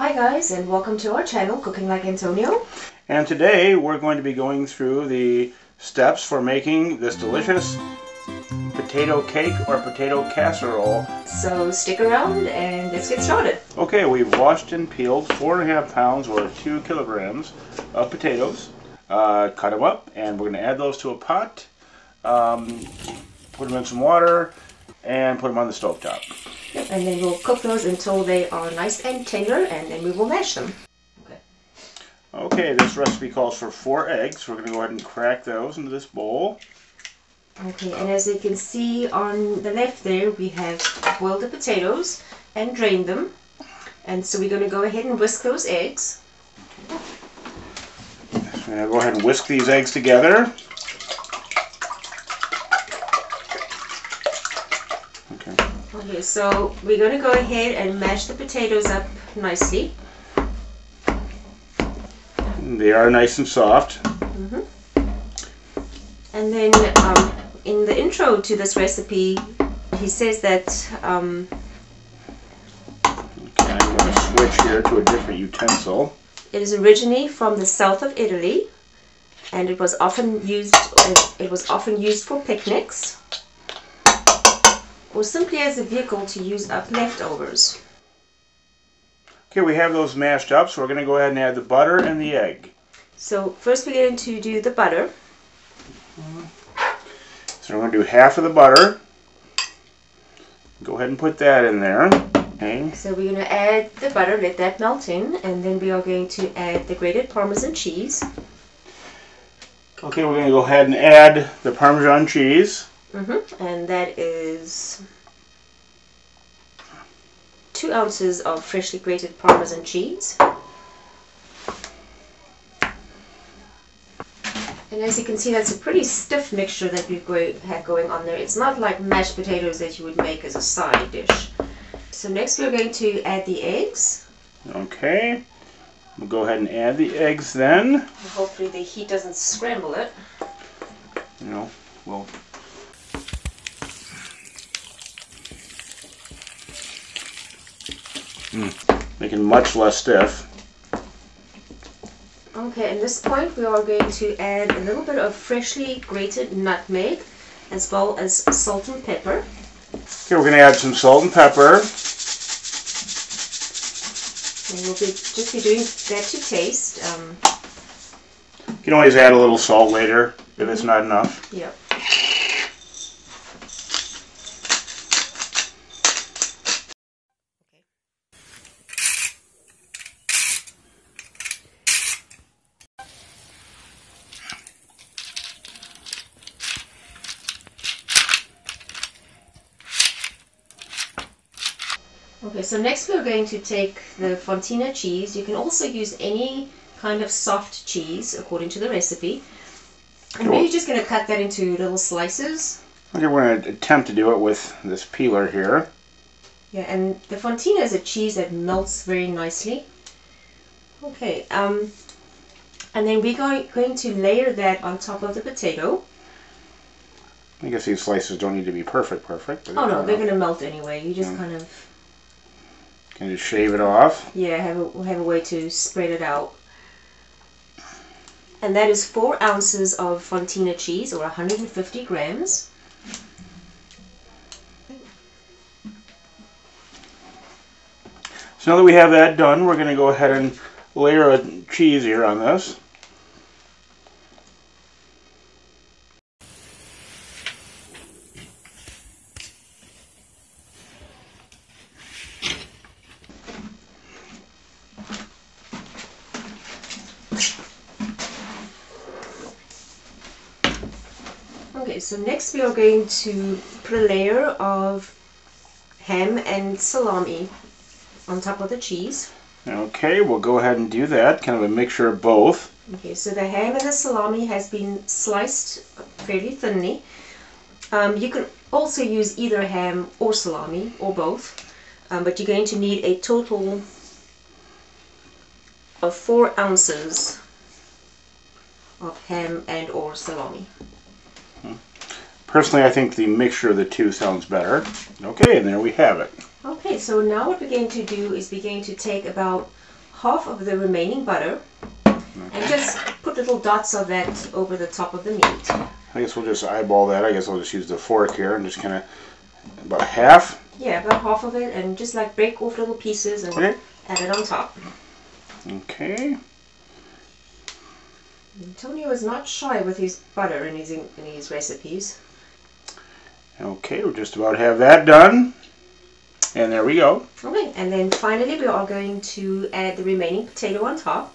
Hi guys and welcome to our channel Cooking Like Antonio. And today we're going to be going through the steps for making this delicious potato cake or potato casserole. So stick around and let's get started. Okay, we've washed and peeled four and a half pounds or two kilograms of potatoes. Uh, cut them up and we're going to add those to a pot. Um, put them in some water and put them on the stove top. And then we'll cook those until they are nice and tender and then we will mash them. Okay. Okay, this recipe calls for four eggs. We're going to go ahead and crack those into this bowl. Okay, and as you can see on the left there, we have boiled the potatoes and drained them. And so we're going to go ahead and whisk those eggs. Now go ahead and whisk these eggs together. Okay. So we're going to go ahead and mash the potatoes up nicely. They are nice and soft. And then um, in the intro to this recipe, he says that um, Okay, I'm going to switch here to a different utensil. it is originally from the south of Italy, and it was often used. It was often used for picnics, or simply as a vehicle to use up leftovers. Okay, we have those mashed up, so we're going to go ahead and add the butter and the egg. So first we're going to do the butter. So we're going to do half of the butter. Go ahead and put that in there. Okay. So we're going to add the butter, let that melt in, and then we are going to add the grated Parmesan cheese. Okay, we're going to go ahead and add the Parmesan cheese. Mm-hmm. And that is two ounces of freshly grated Parmesan cheese. And as you can see, that's a pretty stiff mixture that we've go have going on there. It's not like mashed potatoes that you would make as a side dish. So next we're going to add the eggs. Okay. We'll go ahead and add the eggs then. Hopefully the heat doesn't scramble it. You know, we'll Mm, making much less stiff. Okay, at this point we are going to add a little bit of freshly grated nutmeg as well as salt and pepper. Okay, we're going to add some salt and pepper. And we'll be, just be doing that to taste. Um, You can always add a little salt later if it's not enough. yep. Okay, so next we're going to take the Fontina cheese. You can also use any kind of soft cheese according to the recipe. And Cool. we're just going to cut that into little slices. Okay, we're going to attempt to do it with this peeler here. Yeah, and the Fontina is a cheese that melts very nicely. Okay, um, and then we're going, going to layer that on top of the potato. I guess these slices don't need to be perfect, perfect. Oh no, they're going to melt anyway. You just Yeah. kind of, Can just shave it off. yeah, have a, have a way to spread it out. And that is four ounces of Fontina cheese, or 150 grams. So now that we have that done, we're going to go ahead and layer a cheese here on this. Okay, so next we are going to put a layer of ham and salami on top of the cheese. Okay, we'll go ahead and do that. Kind of a mixture of both. Okay, so the ham and the salami has been sliced fairly thinly. Um, you can also use either ham or salami or both, um, but you're going to need a total of four ounces of ham and or salami. Personally, I think the mixture of the two sounds better. Okay, and there we have it. Okay, so now what we're going to do is we're going to take about half of the remaining butter and just put little dots of that over the top of the meat. I guess we'll just eyeball that. I guess I'll just use the fork here and just kind of about half. Yeah, about half of it and just like break off little pieces and Okay. add it on top. Okay. Antonio is not shy with his butter in his, in his recipes. Okay, we just about have that done. And there we go. Okay, and then finally we are going to add the remaining potato on top.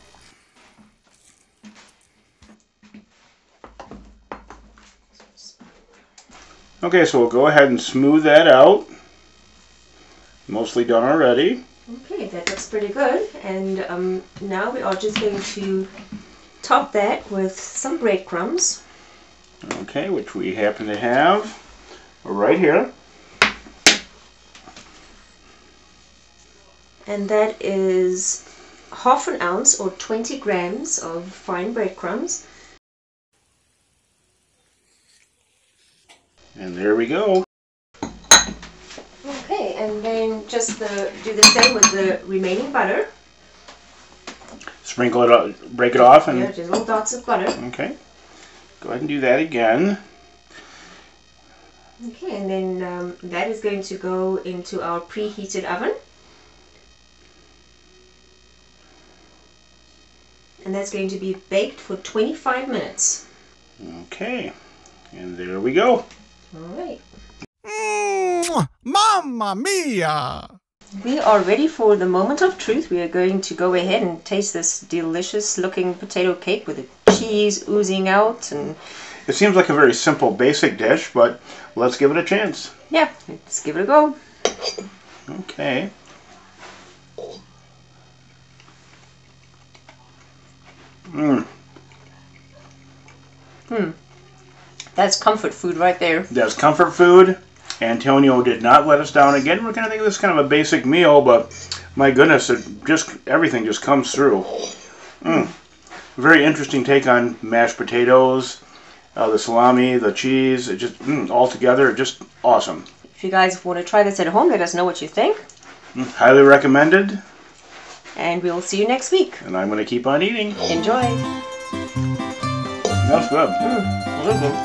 Okay, so we'll go ahead and smooth that out. Mostly done already. Okay, that looks pretty good. And um, now we are just going to top that with some breadcrumbs. Okay, which we happen to have right here. And that is half an ounce or 20 grams of fine breadcrumbs. And there we go. Okay, and then just the, do the same with the remaining butter. Sprinkle it up, break it off, and Yeah, just little dots of butter. okay. Go ahead and do that again. Okay, and then um, that is going to go into our preheated oven. And that's going to be baked for 25 minutes. Okay, and there we go. All right. Mwah! Mamma mia! We are ready for the moment of truth. We are going to go ahead and taste this delicious looking potato cake with the cheese oozing out and It seems like a very simple, basic dish, but let's give it a chance. yeah, let's give it a go. Okay. Mmm, Hmm. That's comfort food right there. that's comfort food. Antonio did not let us down again. We're kind of thinking this is kind of a basic meal, but my goodness, it just everything just comes through. Mm. Very interesting take on mashed potatoes, uh, the salami, the cheese. It just mm, all together, just awesome. If you guys want to try this at home, let us know what you think. Mm, highly recommended, And we'll see you next week. and I'm going to keep on eating. Enjoy. That's good. Mm. That's good.